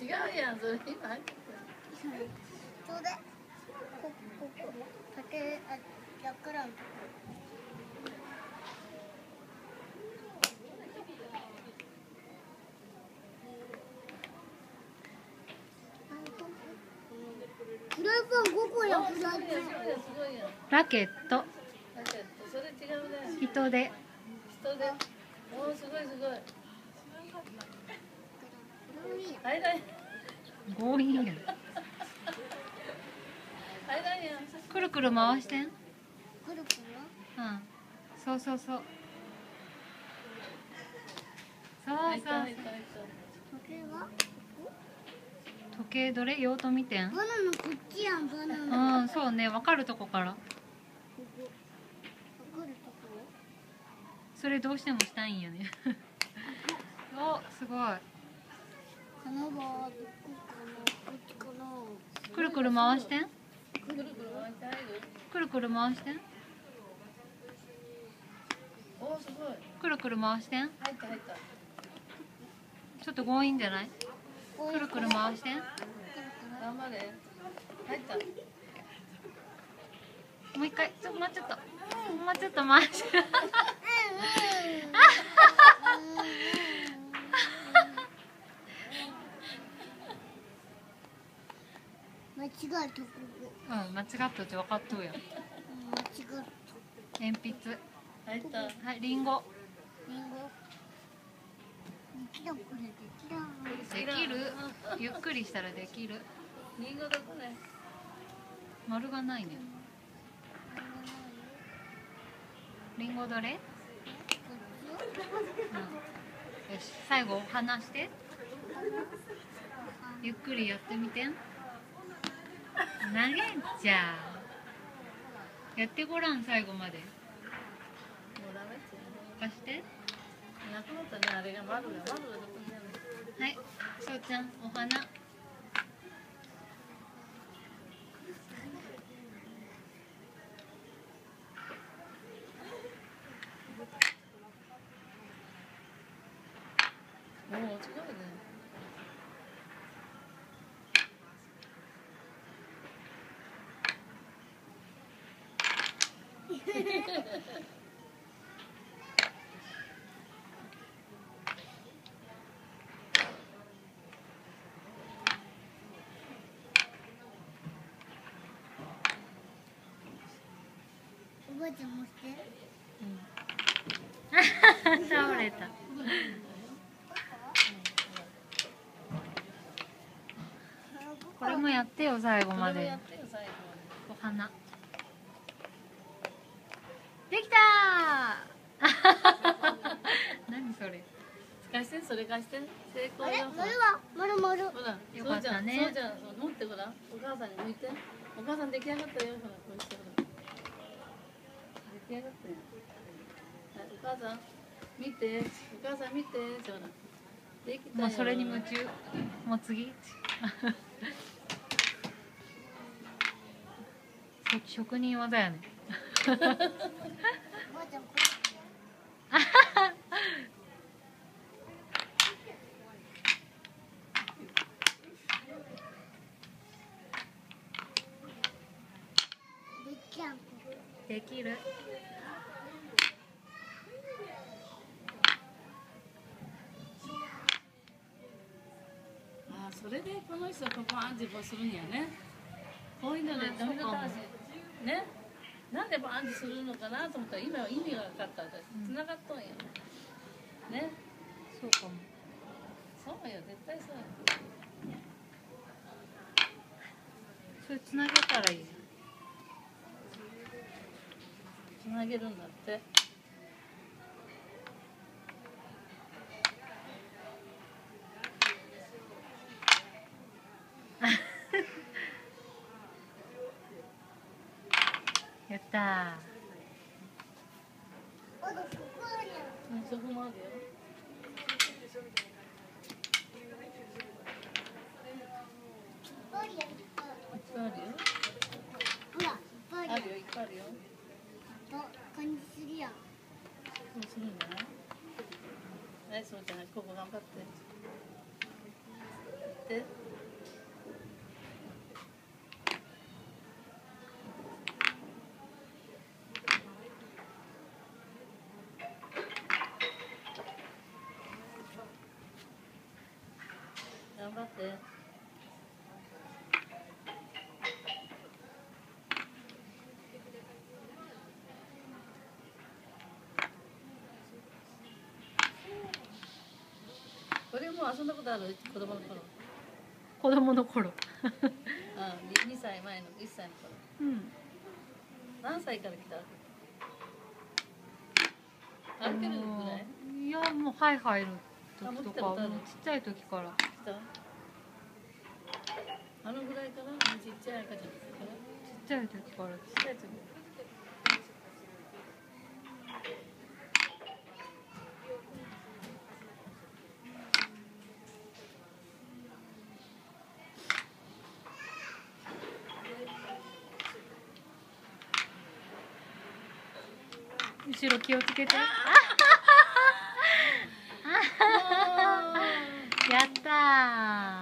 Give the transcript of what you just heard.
違うやんそれ今入ってそれこここ竹あラクランフライパン5個やフライパンすごいやんすごいやんラケットそれ違うね人手人でおおすごいすごいはいだい強引やんはいだいやんくるくる回してん？うんくる？くるそうそうそう。そう入そう。った入った入っ時計は？時計どれ？用途見てん？バナナこっちやんバナナ。うんそうね。分かるとこから。ここわかるとこ？それどうしてもしたいんよね。おすごいくるくる回してくるくる回って入るくるくる回してん？おすごいくるくる回してん？入った入ったちょっと強引じゃない？くるくる回してん？頑張れ。入った。もう一回。ちょっともうちょっと。もうちょっと回して。えたここうん間違っとって分かっとうやん。うん間違った。鉛筆。入った。はいリンゴ。リンゴ。できたこれできたできる？ゆっくりしたらできる。リンゴどこね？丸がないね。リンゴどれ、うん、よし最後離して。ゆっくりやってみてん投げんじゃ。やってごらん最後まで。もうダメって貸して。なくなったねあれが丸が丸がどこにあるはいしょうちゃんお花。おお違うねおばあちゃんもして倒れたこれもやってよ最後まで。お花できたー。何それ？貸して？それ貸して。成功あれ？よ丸は丸丸ほらよかったね。そうじゃん。そうじゃん。そう持ってごらん。お母さんに向いて。お母さん出来上がったよ。ほらこうしてほら出来上がったよ。はいお母さん見て。お母さん見て。ほらできたよ。もうそれに夢中。もう次？そ 職人技やねできる。あそれでこの人がパーンってこうするんやね。こういうのでダメだったしねなんでバーンってするのかなと思ったら今は意味が分かった。私うん。繋がっとんやね。そうかも。そうよ絶対そうよそれつなげたらいいつなげるんだって やった。ここあるやん。うん。そこもあるよ。あるよほらいっぱいあるよ。あ感じするやん。するん。じゃないはいそうじゃないここ頑張ってっ張って。これも遊んだことある？子供の頃。子供の頃。あ2歳前の1歳の頃。うん。何歳から来た？歩けるぐらい？いやもうハイハイのあ持っ時とかもうちっちゃい時から。来た？あのぐらいからちっちゃい赤ちゃんからちっちゃい時からちっちゃい時後ろ気をつけて。やった